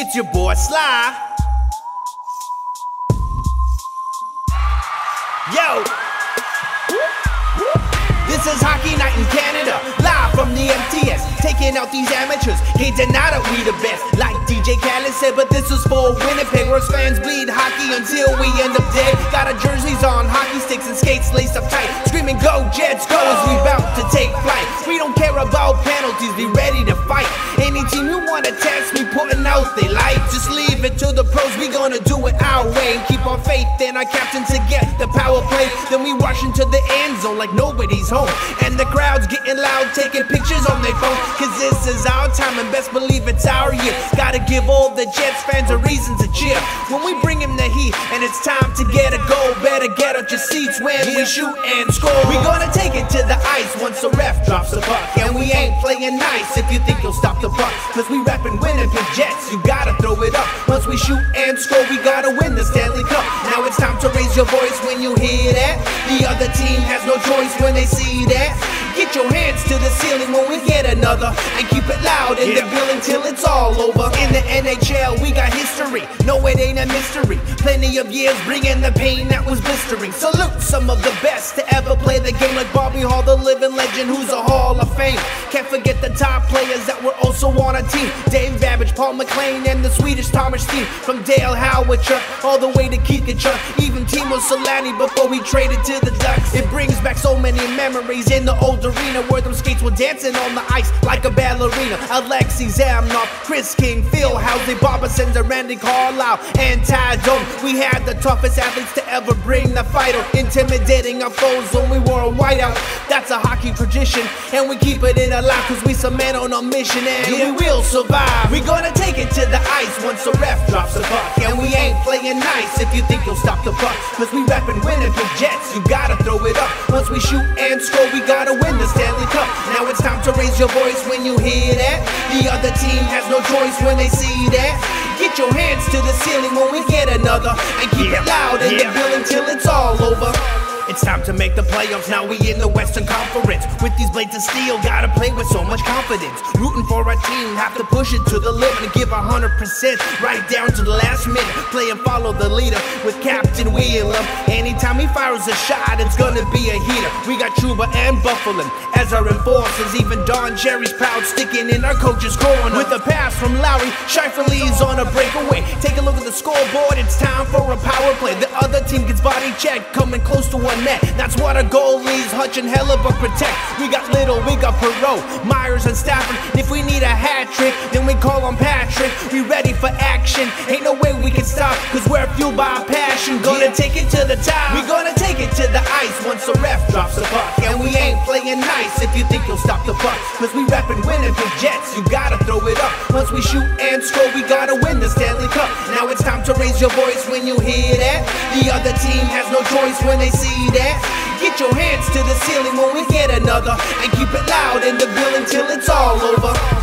It's your boy Sly. Yo. This is Hockey Night in Canada, live from the MTS, taking out these amateurs. Can't deny that we the best, DJ Khaled said, but this is for Winnipeg, where fans bleed hockey until we end up dead. Got our jerseys on, hockey sticks and skates laced up tight, screaming "Go Jets, go!" as we bout to take flight. We don't care about penalties, be ready to fight. Any team you wanna test me, putting out they light. Just leave it to the pros, we gonna do it our way. Keep our faith in our captain to get the power play. Then we rush into the end zone like nobody's home. And the crowd's getting loud, taking pictures on their phone. Cause this is our time, and best believe it's our year. Gotta give all the Jets fans a reason to cheer. When we bring him the heat, and it's time to get a goal, better get out your seats when we shoot and score. We gonna take it to the ice once the ref drops the puck. And we ain't playing nice if you think you'll stop the puck. Cause we reppin' Winnipeg Jets, you gotta throw it up. Once we shoot and score, we gotta win the Stanley Cup. Now it's time to raise your voice when you hear that. The other team has no choice when they see that. Get your hands to the ceiling when we get another. And keep it loud in the building till it's all over. In the NHL, we got history. No, it ain't a mystery. Plenty of years bringing the pain that was blistering. Salute some of the best to ever play the game, like Bobby Hull, the living legend, who's a Hall of Fame. Can't forget the top players that were also on our team. Dave Babych, Paul McLean, and the Swedish Thomas Steen. From Dale Hawerchuk all the way to Keith Tkachuk, even Teemu Selanne before we traded to the Ducks. It brings back so many memories in the old arena where them skates were dancing on the ice like a ballerina. Alexei Zhamnov, Chris King, Phil Housley, Barbara Sender, Randy Carlyle, and Tie Domi. We had the toughest athletes to ever bring the fighter, intimidating our foes when we wore a whiteout. That's a hockey tradition, and we keep it in alive cause we some men on a mission and we will survive. We gonna take it to the ice once the ref drops the puck, and we ain't playing nice if you think you'll stop the puck. Cause we reppin' Winnipeg Jets, you gotta throw it up. Once we shoot and score, we gotta win the Stanley Cup. Now it's time to raise your voice when you hear that. The other team has no choice when they see that. Get your hands to the ceiling when we get another. And keep it loud in the building till it's all over. It's time to make the playoffs. Now we in the Western Conference. With these blades of steel, gotta play with so much confidence. Rooting for our team, have to push it to the limit and give 100% right down to the last minute. Play and follow the leader with Captain Wheeler. Anytime he fires a shot, it's gonna be a heater. We got Trouba and Buffalo as our enforcers. Even Don Cherry's proud, sticking in our coach's corner. With a pass from Lowry, Scheifele's on a breakaway. Take a look at the scoreboard, it's time for a power play. The other team gets body checked, coming close to one net. That's what our goalies, Hutch and Hellebuyck protect. We got Little, we got Perreault, Myers and Stafford. If we need a hat trick, then we call on Patrick. We ready for action. Ain't no way we can stop, cause we're fueled by passion. Gonna take it to the top. We gonna take it to the ice once the ref drops the puck. And we ain't playing nice if you think you'll stop the puck. Cause we reppin' Winnipeg Jets, you gotta throw it up. Once we shoot and score, we gotta win the Stanley Cup. Now it's time to raise your voice when you hear that. The other team has no choice when they see that. Get your hands to the ceiling when we get another. And keep it loud in the building till it's all over.